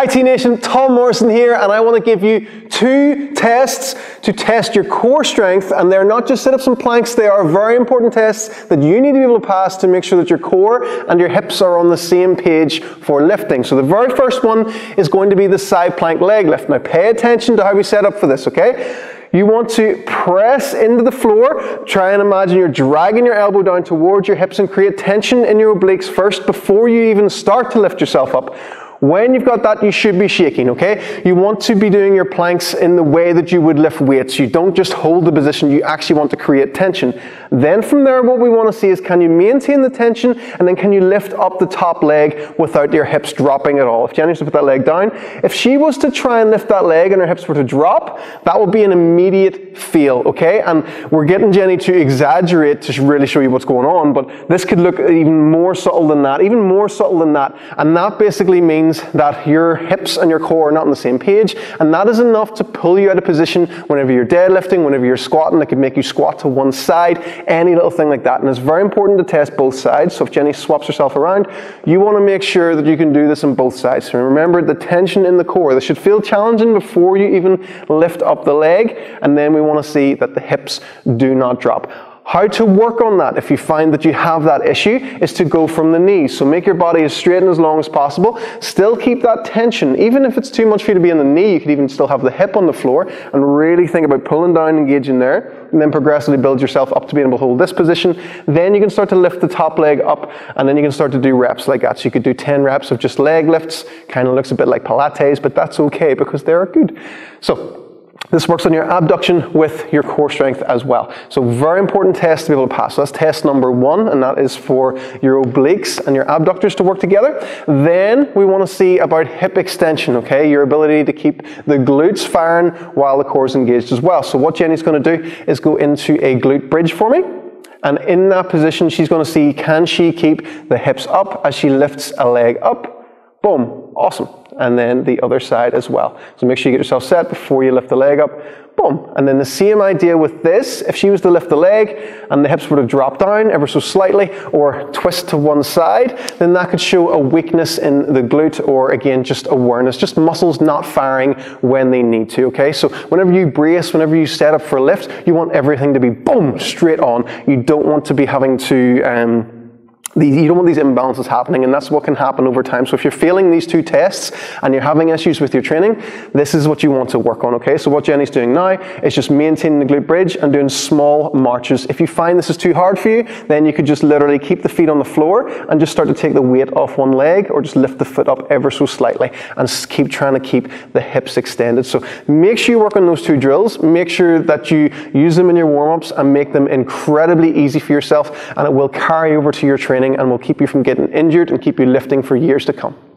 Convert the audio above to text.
Hi T Nation, Tom Morrison here, and I want to give you two tests to test your core strength. And they're not just sit ups and planks, they are very important tests that you need to be able to pass to make sure that your core and your hips are on the same page for lifting. So the very first one is going to be the side plank leg lift. Now pay attention to how we set up for this, okay? You want to press into the floor. Try and imagine you're dragging your elbow down towards your hips and create tension in your obliques first before you even start to lift yourself up. When you've got that, you should be shaking, okay? You want to be doing your planks in the way that you would lift weights. You don't just hold the position, you actually want to create tension. Then from there, what we want to see is can you maintain the tension and then can you lift up the top leg without your hips dropping at all? If Jenny was to put that leg down, if she was to try and lift that leg and her hips were to drop, that would be an immediate feel, okay? And we're getting Jenny to exaggerate to really show you what's going on, but this could look even more subtle than that, even more subtle than that. And that basically means means that your hips and your core are not on the same page, and that is enough to pull you out of position whenever you're deadlifting, whenever you're squatting, that could make you squat to one side, any little thing like that. And it's very important to test both sides. So if Jenny swaps herself around, you want to make sure that you can do this on both sides. So remember the tension in the core. This should feel challenging before you even lift up the leg, and then we want to see that the hips do not drop. How to work on that if you find that you have that issue is to go from the knees. So make your body as straight and as long as possible. Still keep that tension. Even if it's too much for you to be on the knee, you could even still have the hip on the floor and really think about pulling down, engaging there, and then progressively build yourself up to being able to hold this position. Then you can start to lift the top leg up and then you can start to do reps like that. So you could do 10 reps of just leg lifts. Kind of looks a bit like Pilates, but that's okay because they are good. So this works on your abduction with your core strength as well. So very important test to be able to pass. So that's test number one, and that is for your obliques and your abductors to work together. Then we want to see about hip extension, okay? Your ability to keep the glutes firing while the core is engaged as well. So what Jenny's going to do is go into a glute bridge for me. And in that position, she's going to see, can she keep the hips up as she lifts a leg up? Boom. Awesome and then the other side as well. So make sure you get yourself set before you lift the leg up. Boom. And then the same idea with this. If she was to lift the leg and the hips were to drop down ever so slightly or twist to one side, then that could show a weakness in the glute or again, just awareness, just muscles not firing when they need to, okay? So whenever you brace, whenever you set up for a lift, you want everything to be boom, straight on. You don't want to be having to, um, you don't want these imbalances happening, and that's what can happen over time. So if you're failing these two tests and you're having issues with your training, this is what you want to work on, okay? So what Jenny's doing now is just maintaining the glute bridge and doing small marches. If you find this is too hard for you, then you could just literally keep the feet on the floor and just start to take the weight off one leg or just lift the foot up ever so slightly and keep trying to keep the hips extended. So make sure you work on those two drills. Make sure that you use them in your warm-ups and make them incredibly easy for yourself and it will carry over to your training training and will keep you from getting injured and keep you lifting for years to come.